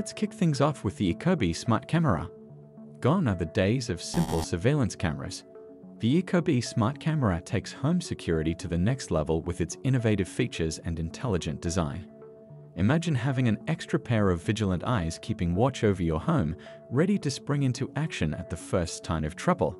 let's kick things off with the Ecobee Smart Camera. Gone are the days of simple surveillance cameras. The Ecobee Smart Camera takes home security to the next level with its innovative features and intelligent design. Imagine having an extra pair of vigilant eyes keeping watch over your home, ready to spring into action at the first sign of trouble.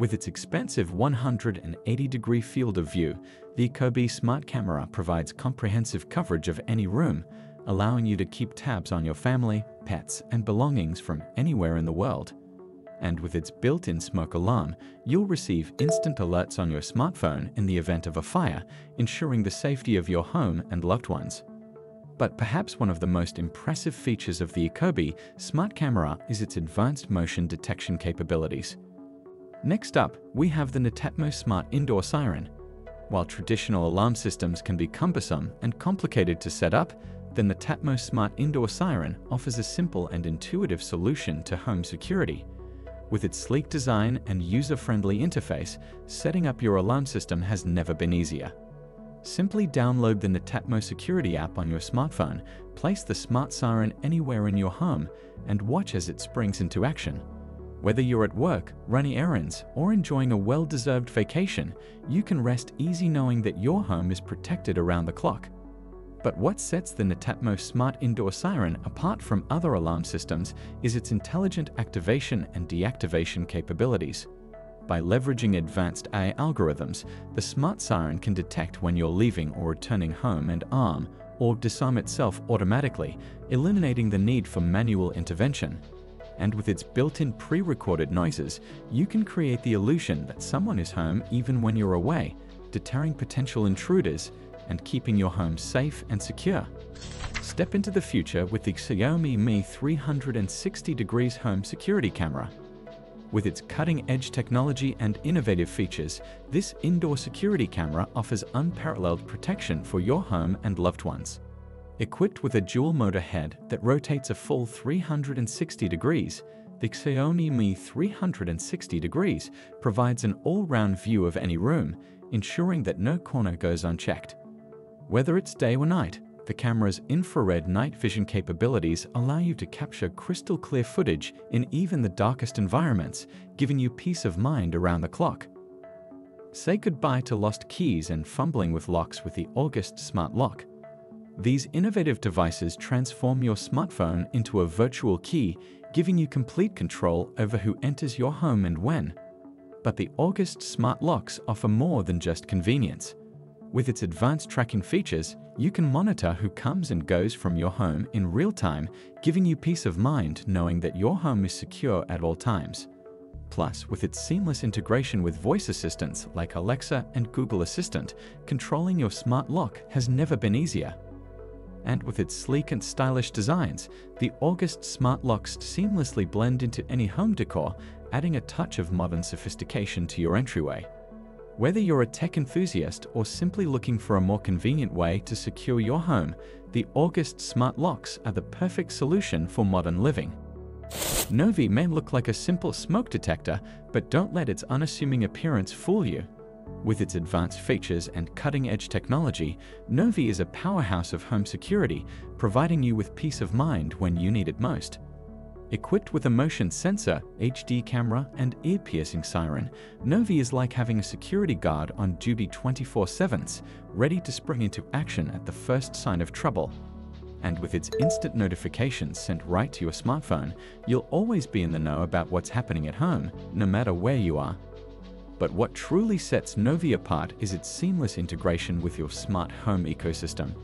With its expansive 180-degree field of view, the Ecobee Smart Camera provides comprehensive coverage of any room, allowing you to keep tabs on your family, pets, and belongings from anywhere in the world and with its built-in smoke alarm, you'll receive instant alerts on your smartphone in the event of a fire, ensuring the safety of your home and loved ones. But perhaps one of the most impressive features of the Ecobee smart camera is its advanced motion detection capabilities. Next up, we have the Netatmo Smart Indoor Siren. While traditional alarm systems can be cumbersome and complicated to set up, the Netatmo Smart Indoor Siren offers a simple and intuitive solution to home security. With its sleek design and user-friendly interface, setting up your alarm system has never been easier. Simply download the Netatmo security app on your smartphone, place the smart siren anywhere in your home, and watch as it springs into action. Whether you're at work, running errands, or enjoying a well-deserved vacation, you can rest easy knowing that your home is protected around the clock. But what sets the Netatmo Smart Indoor Siren apart from other alarm systems is its intelligent activation and deactivation capabilities. By leveraging advanced AI algorithms, the smart siren can detect when you're leaving or returning home and arm or disarm itself automatically, eliminating the need for manual intervention. And with its built-in pre-recorded noises, you can create the illusion that someone is home even when you're away, deterring potential intruders and keeping your home safe and secure. Step into the future with the Xiaomi Mi 360 degrees home security camera. With its cutting-edge technology and innovative features, this indoor security camera offers unparalleled protection for your home and loved ones. Equipped with a dual-motor head that rotates a full 360 degrees, the Xiaomi Mi 360 degrees provides an all-round view of any room, ensuring that no corner goes unchecked. Whether it's day or night, the camera's infrared night vision capabilities allow you to capture crystal clear footage in even the darkest environments, giving you peace of mind around the clock. Say goodbye to lost keys and fumbling with locks with the August Smart Lock. These innovative devices transform your smartphone into a virtual key, giving you complete control over who enters your home and when. But the August Smart Locks offer more than just convenience. With its advanced tracking features, you can monitor who comes and goes from your home in real time, giving you peace of mind knowing that your home is secure at all times. Plus, with its seamless integration with voice assistants like Alexa and Google Assistant, controlling your smart lock has never been easier. And with its sleek and stylish designs, the August smart locks seamlessly blend into any home decor, adding a touch of modern sophistication to your entryway. Whether you're a tech enthusiast or simply looking for a more convenient way to secure your home, the August smart locks are the perfect solution for modern living. Novi may look like a simple smoke detector, but don't let its unassuming appearance fool you. With its advanced features and cutting-edge technology, Novi is a powerhouse of home security, providing you with peace of mind when you need it most. Equipped with a motion sensor, HD camera, and ear-piercing siren, Novi is like having a security guard on duty 24-7, ready to spring into action at the first sign of trouble. And with its instant notifications sent right to your smartphone, you'll always be in the know about what's happening at home, no matter where you are. But what truly sets Novi apart is its seamless integration with your smart home ecosystem.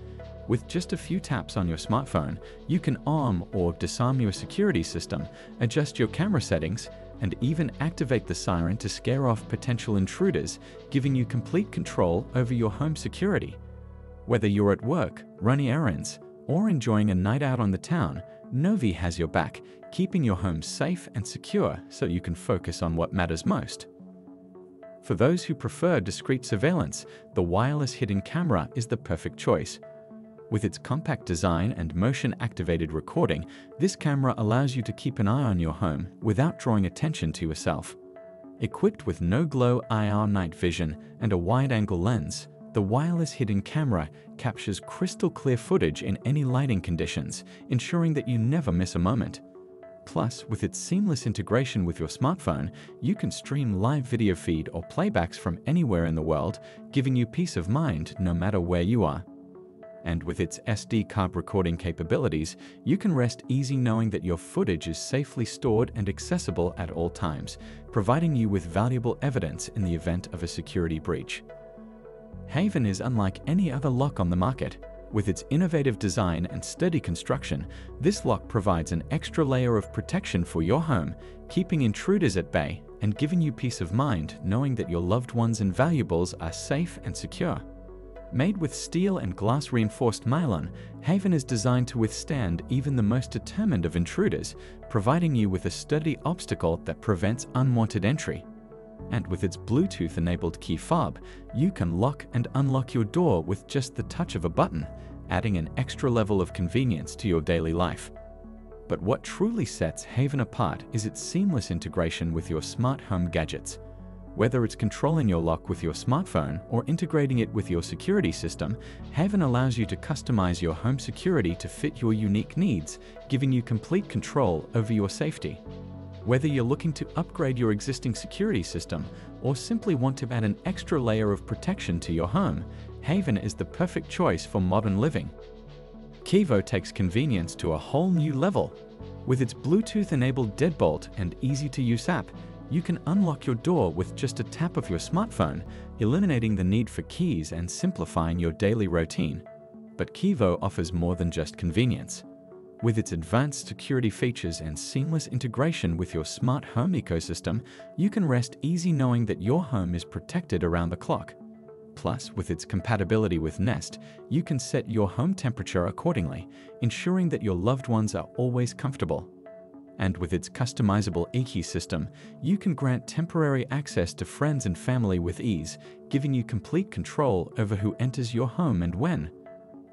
With just a few taps on your smartphone, you can arm or disarm your security system, adjust your camera settings, and even activate the siren to scare off potential intruders, giving you complete control over your home security. Whether you're at work, running errands, or enjoying a night out on the town, Novi has your back, keeping your home safe and secure so you can focus on what matters most. For those who prefer discreet surveillance, the wireless hidden camera is the perfect choice. With its compact design and motion-activated recording, this camera allows you to keep an eye on your home without drawing attention to yourself. Equipped with no-glow IR night vision and a wide-angle lens, The wireless hidden camera captures crystal clear footage in any lighting conditions, ensuring that you never miss a moment. Plus, with its seamless integration with your smartphone, you can stream live video feed or playbacks from anywhere in the world, giving you peace of mind no matter where you are. And with its SD card recording capabilities, you can rest easy knowing that your footage is safely stored and accessible at all times, providing you with valuable evidence in the event of a security breach. Haven is unlike any other lock on the market. With its innovative design and sturdy construction, this lock provides an extra layer of protection for your home, keeping intruders at bay and giving you peace of mind knowing that your loved ones and valuables are safe and secure. Made with steel and glass reinforced nylon, Haven is designed to withstand even the most determined of intruders, providing you with a sturdy obstacle that prevents unwanted entry. And with its Bluetooth enabled key fob, you can lock and unlock your door with just the touch of a button, adding an extra level of convenience to your daily life. But what truly sets Haven apart is its seamless integration with your smart home gadgets. Whether it's controlling your lock with your smartphone or integrating it with your security system, Haven allows you to customize your home security to fit your unique needs, giving you complete control over your safety. Whether you're looking to upgrade your existing security system or simply want to add an extra layer of protection to your home, Haven is the perfect choice for modern living. Kevo takes convenience to a whole new level. With its Bluetooth-enabled deadbolt and easy-to-use app, you can unlock your door with just a tap of your smartphone, eliminating the need for keys and simplifying your daily routine. But Kevo offers more than just convenience. With its advanced security features and seamless integration with your smart home ecosystem, you can rest easy knowing that your home is protected around the clock. Plus, with its compatibility with Nest, you can set your home temperature accordingly, ensuring that your loved ones are always comfortable. And with its customizable eKey system, you can grant temporary access to friends and family with ease, giving you complete control over who enters your home and when.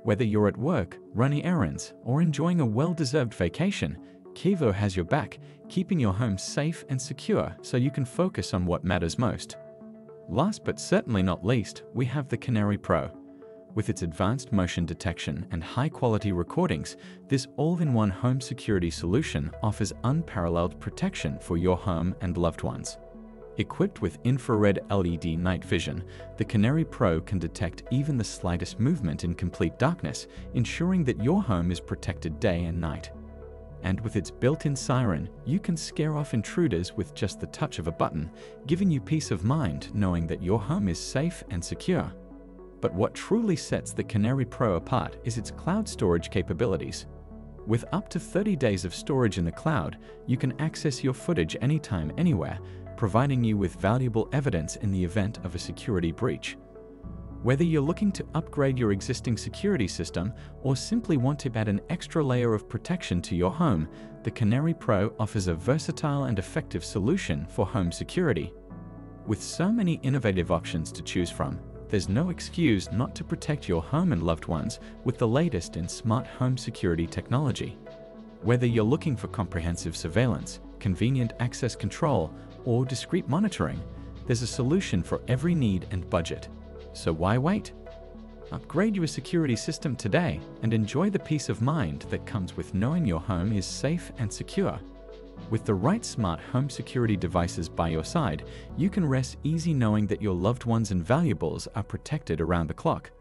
Whether you're at work, running errands, or enjoying a well-deserved vacation, Kevo has your back, keeping your home safe and secure so you can focus on what matters most. Last but certainly not least, we have the Canary Pro. With its advanced motion detection and high-quality recordings, this all-in-one home security solution offers unparalleled protection for your home and loved ones. Equipped with infrared LED night vision, the Canary Pro can detect even the slightest movement in complete darkness, ensuring that your home is protected day and night. And with its built-in siren, you can scare off intruders with just the touch of a button, giving you peace of mind knowing that your home is safe and secure. But what truly sets the Canary Pro apart is its cloud storage capabilities. With up to 30 days of storage in the cloud, you can access your footage anytime, anywhere, providing you with valuable evidence in the event of a security breach. Whether you're looking to upgrade your existing security system or simply want to add an extra layer of protection to your home, the Canary Pro offers a versatile and effective solution for home security. With so many innovative options to choose from, there's no excuse not to protect your home and loved ones with the latest in smart home security technology. Whether you're looking for comprehensive surveillance, convenient access control, or discreet monitoring, there's a solution for every need and budget. So why wait? Upgrade your security system today and enjoy the peace of mind that comes with knowing your home is safe and secure. With the right smart home security devices by your side, you can rest easy knowing that your loved ones and valuables are protected around the clock.